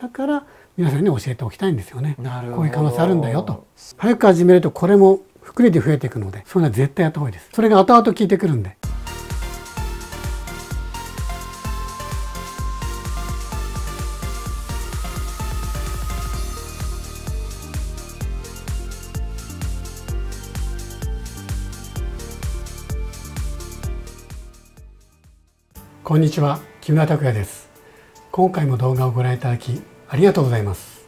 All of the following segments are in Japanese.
だから皆さんに教えておきたいんですよね。こういう可能性あるんだよと。早く始めるとこれも福利で増えていくのでそれは絶対やった方がいいです。それが後々効いてくるんで。こんにちは。木村拓哉です今回も動画をご覧いただきありがとうございます。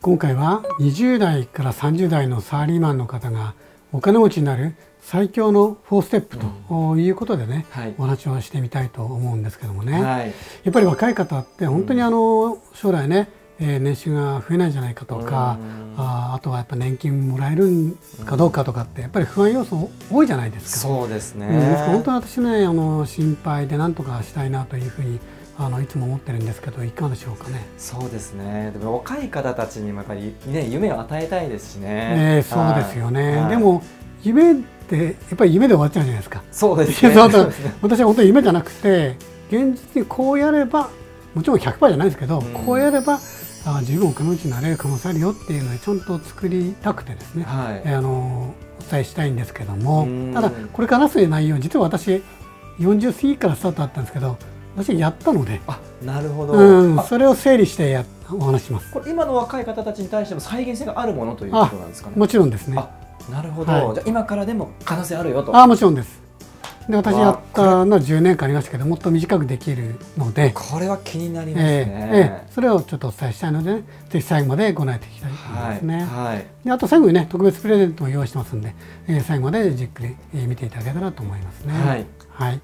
今回は20代から30代のサラリーマンの方がお金持ちになる最強の4ステップということでね、うんはい、お話をしてみたいと思うんですけどもね、はい、やっぱり若い方って本当にあの将来ね、えー、年収が増えないんじゃないかとか、ああとはやっぱ年金もらえるかどうかとかってやっぱり不安要素多いじゃないですか。そうですね、うん、本当に私ねあの心配で何とかしたいなというふうにあのいつも思ってるんですけどいかがでしょうかね？そうですね。でも若い方たちにもやっぱりね夢を与えたいですしね。ねそうですよね。はい、でも夢ってやっぱり夢で終わっちゃうじゃないですか。そうですね。私は本当に夢じゃなくて現実にこうやればもちろん100%じゃないですけど、うん、こうやればあ十分お金持ちになれる可能性あるよっていうのをちゃんと作りたくてですね、はい、あのお伝えしたいんですけどもただこれから話す内容実は私40過ぎからスタートだったんですけど私やったので。あなるほど、うん、それを整理してやお話します。これ今の若い方たちに対しても再現性があるものということなんですかね？もちろんですね。なるほど、はい、じゃ今からでも可能性あるよと。あもちろんです。で私やったのは10年間ありましたけどもっと短くできるので。これは気になりますね、えー、えー、それをちょっとお伝えしたいので、ね、ぜひ最後までご覧いただきたいと思いますね、はい、であと最後にね特別プレゼントを用意してますんで、えー、最後までじっくり、えー、見ていただけたらと思いますね。はい、はい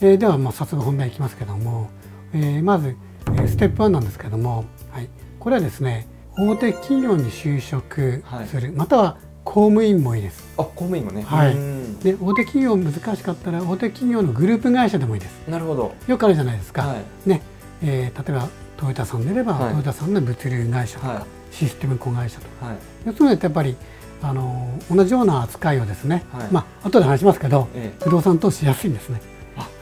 えー、ではまあ早速本題いきますけども、えー、まず、えー、ステップ1なんですけども、はい、これはですね大手企業に就職する、はい、または公務員もいいです。あ、公務員もね。はい。で、大手企業難しかったら大手企業のグループ会社でもいいです。なるほど。よくあるじゃないですか。はい、ね、えー、例えばトヨタさんであれば、はい、トヨタさんの物流会社とか、はい、システム子会社とか、はい、そういうのやっぱりあの同じような扱いをですね、はい、まあ後で話しますけど、ええ、不動産投資しやすいんですね。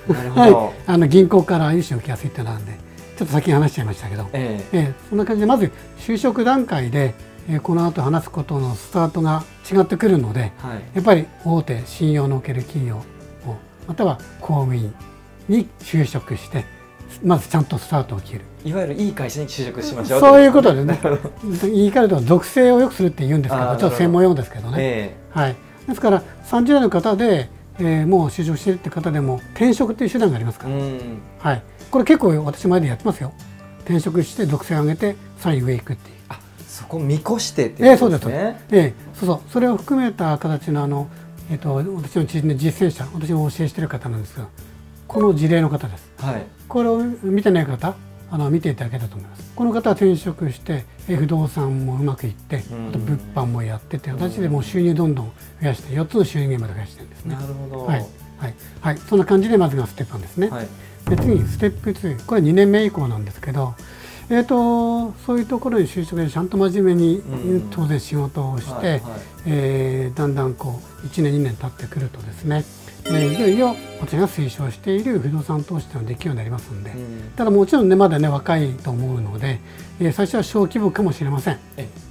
はい、あの銀行から融資を受けやすいってなんで、ちょっと先に話しちゃいましたけど、ええ。えー、そんな感じでまず就職段階でえこの後話すことのスタートが違ってくるので、はい、やっぱり大手信用のおける企業をまたは公務員に就職してまずちゃんとスタートを切る。いわゆるいい会社に就職しましょうそういうことでね。言い換えると属性をよくするって言うんですけどちょっと専門用語ですけどね、えー、はい、ですから30代の方で、えー、もう就職してるって方でも転職っていう手段がありますから、はい、これ結構私前でやってますよ転職して属性を上げてさらに上行くっていうそこ見越してっていうことですね。えー、そうです。えー、そうそうそれを含めた形のあのえっ、ー、と私の実践者私も教えしている方なんですが、この事例の方です。はい。これを見てない方。あの見ていただけたと思います。この方は転職して不動産もうまくいって、あと物販もやってて形でもう収入どんどん増やして4つの収入源まで増やしてるんですね。なるほど。はいはいはい、そんな感じでまずがステップ1ですね。はい、で次にステップ2これ2年目以降なんですけど、えーと、そういうところに就職でちゃんと真面目に、当然仕事をして、はいはい、えー、だんだんこう1年2年経ってくるとですね、えー、いよいよ私が推奨している不動産投資というのができるようになりますので、うん、ただもちろんねまだね若いと思うので、えー、最初は小規模かもしれません。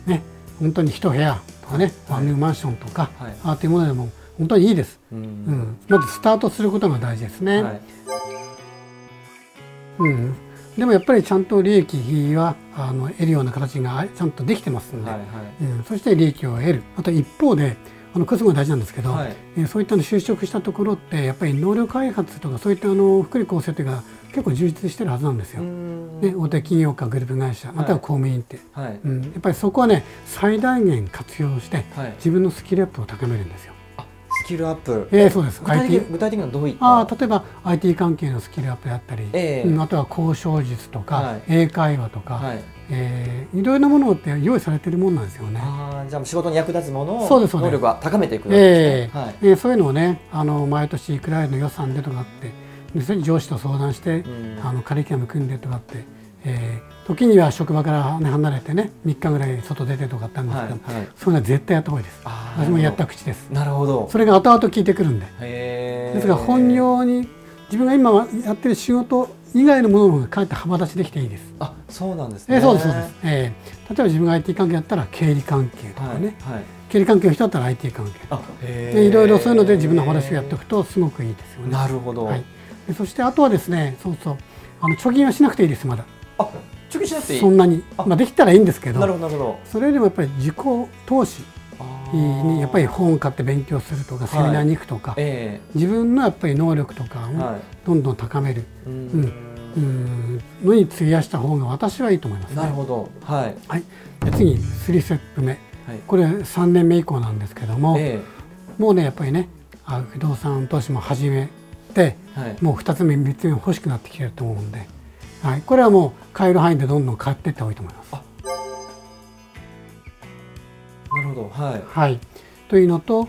ね、本当に一部屋とかね、ワンルームマンションとか、はい、ああいうものでも本当にいいです、うん、うん、まずスタートすることが大事ですね。はい、うんでもやっぱりちゃんと利益はあの得るような形がちゃんとできてますので、はいはい、うん、そして利益を得る。あと一方であのこれすごい大事なんですけど、はい、えそういったの就職したところってやっぱり能力開発とかそういったあの福利厚生というか結構充実してるはずなんですよ。ね、大手企業かグループ会社または公務員って、はい、うん、やっぱりそこはね最大限活用して、自分のスキルアップを高めるんですよ。スキルアップ、えー、そうです。具体的具体的にはどういった？あ例えば IT 関係のスキルアップであったり、えー、うん、あとは交渉術とか、はい、英会話とか、はい。えー、いろいろなものって用意されてるもんなんですよね。あじゃあ仕事に役立つものをそうです能力は高めていくわけですね、えーはい。えー、そういうのをねあの毎年いくらいの予算でとかってそれに上司と相談して、うん、あのカリキュラム組んでとかって、えー、時には職場から、ね、離れてね3日ぐらい外出てとかあったんですけど、はいはい、そういうのは絶対やった方がいいです。私もやった口です。なるほど。それが後々効いてくるんで。ですが本業に自分が今やってる仕事以外のものの方がかえって幅立ちできていいです。あそうなんですね。えー、そうですそうです、えー、例えば自分が IT 関係やったら経理関係とかね、はいはい、経理関係の人だったら IT 関係。あでいろいろそういうので自分の話をやっておくとすごくいいですよね。なるほど、はい、でそしてあとはですねそうそう。あの貯金はしなくていいですまだ。あしなくていい？そんなに。まあ、できたらいいんですけど。なるほどなるほど。それよりもやっぱり自己投資。にやっぱり本を買って勉強するとかセミナーに行くとか、はいえ。ー、自分のやっぱり能力とかをどんどん高める、うん、うん、のに費やした方が私はいいと思います、ね、なるほど、はい、はい、で次3ステップ目、はい、これ3年目以降なんですけども、えー、もうねやっぱりねあ不動産投資も始めて、はい、もう2つ目3つ目欲しくなってきてると思うんで、はい、これはもう買える範囲でどんどん買っていった方がいいと思います。なるほど、はい、はい、というのと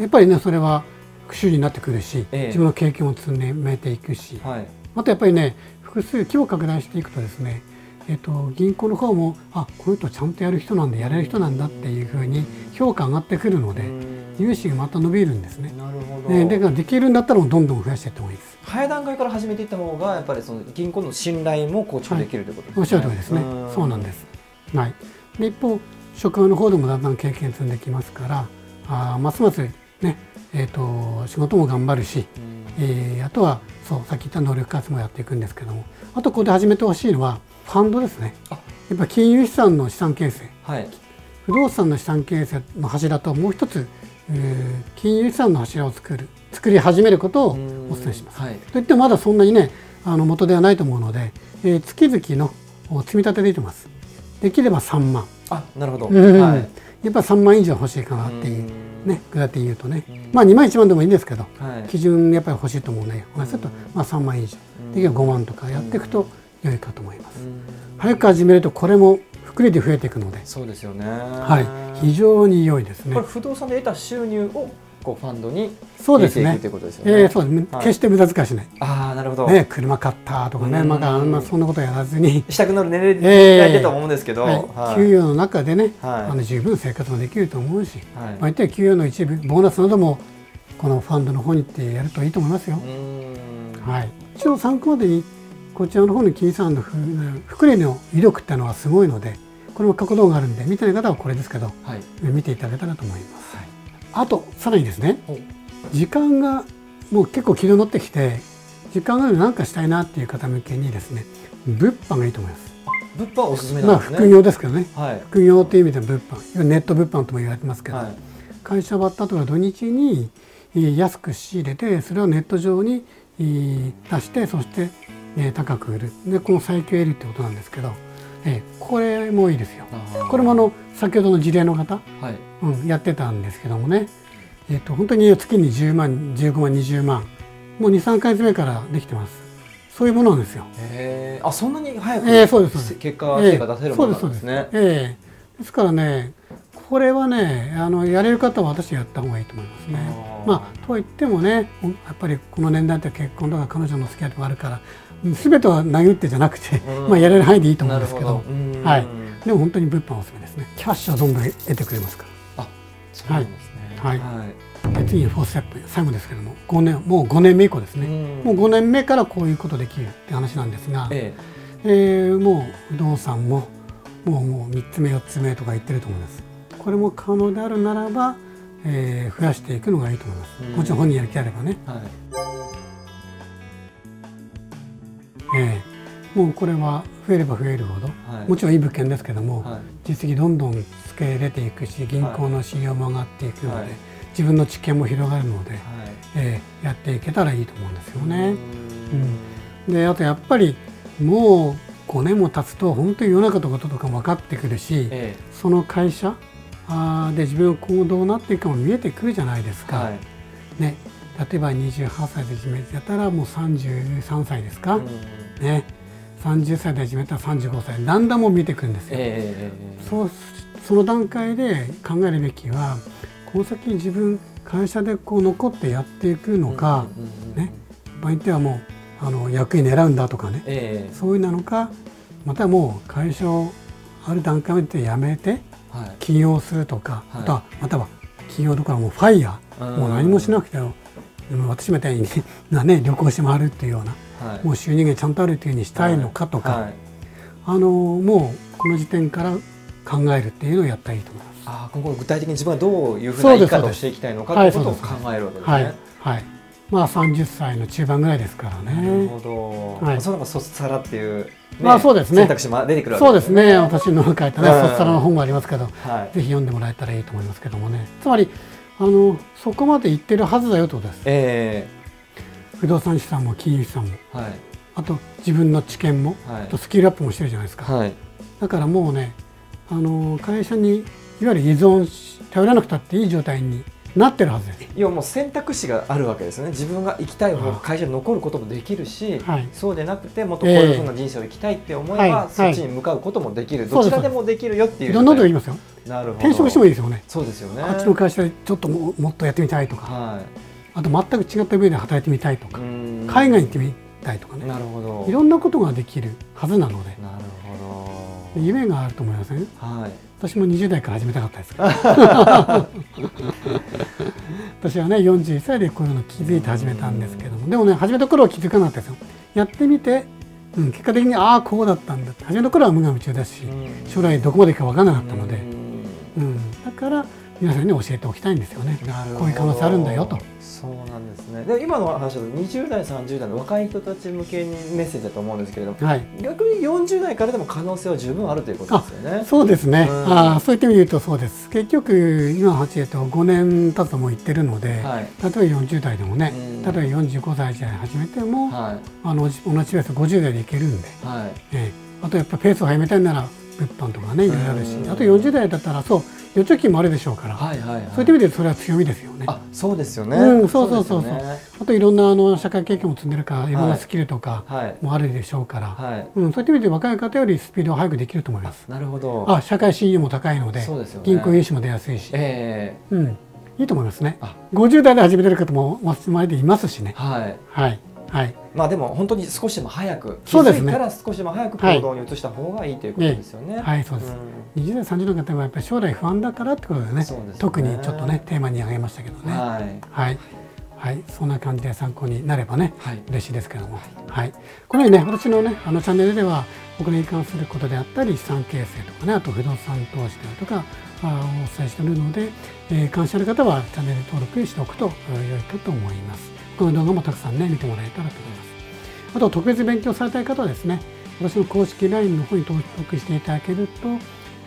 やっぱりねそれは復習になってくるし、ええ、自分の経験を積めていくし、はい、あとやっぱりね複数規模拡大していくとですねえーと、銀行の方もあこういう人ちゃんとやる人なんだやれる人なんだっていうふうに評価上がってくるので融資がまた伸びるんですね。なるほど、ね、でできるんだったらどんどん増やしていった方がいいです。早い段階から始めていった方がやっぱりその銀行の信頼も構築できるということですね。おっしゃる通りですね。そうなんです。はい。で一方職場の方でもだんだん経験積んできますからあますますねえーと、仕事も頑張るし、うん、えー、あとはそうさっき言った能力開発もやっていくんですけどもあとここで始めてほしいのはファンドですね。やっぱ金融資産の資産形成、はい、不動産の資産形成の柱ともう一つ、えー、金融資産の柱を作る作り始めることをお伝えします。はい、といってもまだそんなにねあの元ではないと思うので、えー、月々の積み立てでいいと思います。できれば3万。あなるほど、はい、やっぱ3万以上欲しいかなっていうね具体的に言うとね。まあ2万1万でもいいんですけど、はい、基準やっぱり欲しいと思うね。まあちょっとまあ3万以上。で5万とかやっていくと良いかと思います早く始めるとこれも福利で増えていくのでそうですよねはい非常に良いですねこれ不動産で得た収入をこうファンドにそうですね。ということですよね。えー、そうです。決して無駄遣いしない。ああ、なるほど。ね、車買ったとかね、まだあんまそんなことやらずに。したくなる年齢だと思うんですけど、はい、給与の中でね、はい、あの十分生活もできると思うし、はい、まあ言って給与の一部、ボーナスなどもこのファンドの方にってやるといいと思いますよ。はい。一応参考までにこちらの方の金さんの福利の威力っていうのはすごいので、これも角度があるんで、見てない方はこれですけど、はい、見ていただけたらと思います。はい、あとさらにですね。時間がもう結構気に乗ってきて時間が何かしたいなっていう方向けにですね物販がいいと思います。物販おすすめなんですね。まあ副業ですけどね。はい、副業という意味で物販、ネット物販とも言われてますけど、はい、会社終わった後は土日に安く仕入れてそれをネット上に出してそして高く売るでこの最強得るってことなんですけど、えこれもいいですよ。これもあの先ほどの事例の方、はい、うん、やってたんですけどもね。えーと、本当に月に10万15万20万もう23か月目からできてますそういうものなんですよ。えー、あそんなに早く、えー、そうです結果成果出せるものなんですね。えー、ですからねこれはねあのやれる方は私やった方がいいと思いますね。まあとは言ってもねやっぱりこの年代って結婚とか彼女の付き合いとかあるから全ては投げ打ってじゃなくて、まあやれる範囲でいいと思うんですけど。はい、でも本当に物販おすすめですね。キャッシュはどんどん得てくれますか。ら。あそうなんですね、はい、はい、次に4ステップ最後ですけども5年もう5年目以降ですね、もう5年目からこういうことできるって話なんですが、ええ。えー、もう不動産ももうもう3つ目4つ目とか言ってると思います。これも可能であるならば、えー、増やしていくのがいいと思います、もちろん本人やる気あればね、はいえー、もうこれは増えれば増えるほど、はい、もちろんいい物件ですけども、はい、実績どんどんつけれていくし銀行の信用も上がっていくので、はい、自分の知見も広がるので、はい、えー、やっていけたらいいと思うんですよね。うん、であとやっぱりもう5年も経つと本当に世の中のこととか分かってくるし、ええ、その会社あで自分が今後どうなっていくかも見えてくるじゃないですか。ね、例えば28歳で始めてたらもう33歳ですか、ね、30歳で始めたら35歳。だんだんも見てくるんですよ、えー、そうその段階で考えるべきはこの先自分会社でこう残ってやっていくのか、ね、場合によってはもうあの役員狙うんだとかね、えー、そういうなのかまたもう会社をある段階で辞めて起業するとか、はい、またはまたは起業とかもうファイヤー、もう何もしなくても私みたいにな、ね、旅行して回るっていうような、はい、もう収入がちゃんとあるというふうにしたいのかとか、はいはい、あのもうこの時点から考えるっていうのをやったらいいと思います。あ今後具体的に自分はどういうふうな生き方をしていきたいのかということを考えるわけですね。はいはいまあ30歳の中盤ぐらいですからね。なるほど。はい、そのがそっさらっていう、ね、まあそうですね。選択肢も出てくるわけですね。そうですね。私の書いたね、そっさらの本がありますけど、はい、ぜひ読んでもらえたらいいと思いますけどもね。つまりあのそこまで行ってるはずだよとです。えー、不動産資産も金融資産も、はい、あと自分の知見も、はい、とスキルアップもしてるじゃないですか。はい、だからもうね、あの会社にいわゆる依存し頼らなくたっていい状態になってるはずです。要はもう選択肢があるわけですよね。自分が行きたい方会社に残ることもできるし、はい、そうでなくてもっとこういうふうな人生を生きたいって思えば、えー、そっちに向かうこともできる、はい、どちらでもできるよっていういろんなこと言いますよ。なるほど。転職してもいいですよね。そうですよね。あっちの会社でちょっとももっとやってみたいとか、はい、あと全く違った上で働いてみたいとか海外に行ってみたいとかね。なるほど。いろんなことができるはずなので。なるほど。夢があると思いません、はい。私も20代から始めたかったです。私はね41歳でこういうの気づいて始めたんですけども。でもね始めた頃は気づかなかったですよ。やってみて、うん、結果的にああこうだったんだって。始めた頃は無我夢中だし将来どこまでいくか分からなかったので、うん、だから皆さんに教えておきたいんですよね。こういう可能性あるんだよと。そうなんですね。で今の話だと20代30代の若い人たち向けにメッセージだと思うんですけれども、はい、逆に40代からでも可能性は十分あるということですよね。そうですね、うん、あそういった意味で言うとそうです。結局今の8でと5年経つとも言ってるので、はい、例えば40代でもね、うん、例えば45歳時代始めても、はい、あの同じペース50代でいけるんで、はい。えー、あとやっぱペースを早めたいなら物販とかねいろいろあるし、あと40代だったらそう預貯金もあるでしょうから、はいはいはい、そういった意味でそれは強みですよね。あそうですよね、うん、そうそうそうそう、ね、あといろんなあの社会経験も積んでるからい。ろんなスキルとかもあるでしょうから、はい、うん、そういった意味で若い方よりスピードを速くできると思います。なるほど。あ社会信用も高いので、ね、銀行融資も出やすいし、えー、うん、いいと思いますね。50代で始めてる方も前でいますしね。はい、はいはいまあでも本当に少しでも早く気づいたら少しでも早く行動に移した方がいいということですよね。はい、そうです。二十代三十代の方はやっぱり将来不安だからってことでね。ね特にちょっとねテーマに挙げましたけどね。はい。はいはい、そんな感じで参考になればね、はい、嬉しいですけども、はい、このようにね、私のね、あのチャンネルでは、お金に関することであったり、資産形成とかね、あと不動産投資であるとか、あお伝えしているので、えー、関心ある方はチャンネル登録しておくと良いかと思います。この動画もたくさんね、見てもらえたらと思います。あと、特別勉強されたい方はですね、私の公式 LINE の方に登録していただけると、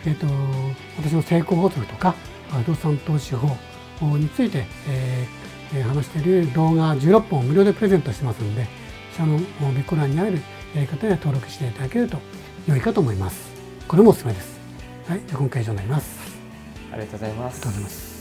えっ、ー、と、私の成功法則とか、不動産投資法について、えー、話している動画16本無料でプレゼントしてますので、下の備考欄にある方で登録していただけると良いかと思います。これもおすすめです。はい、じゃあ今回以上になります。ありがとうございます。ありがとうございます。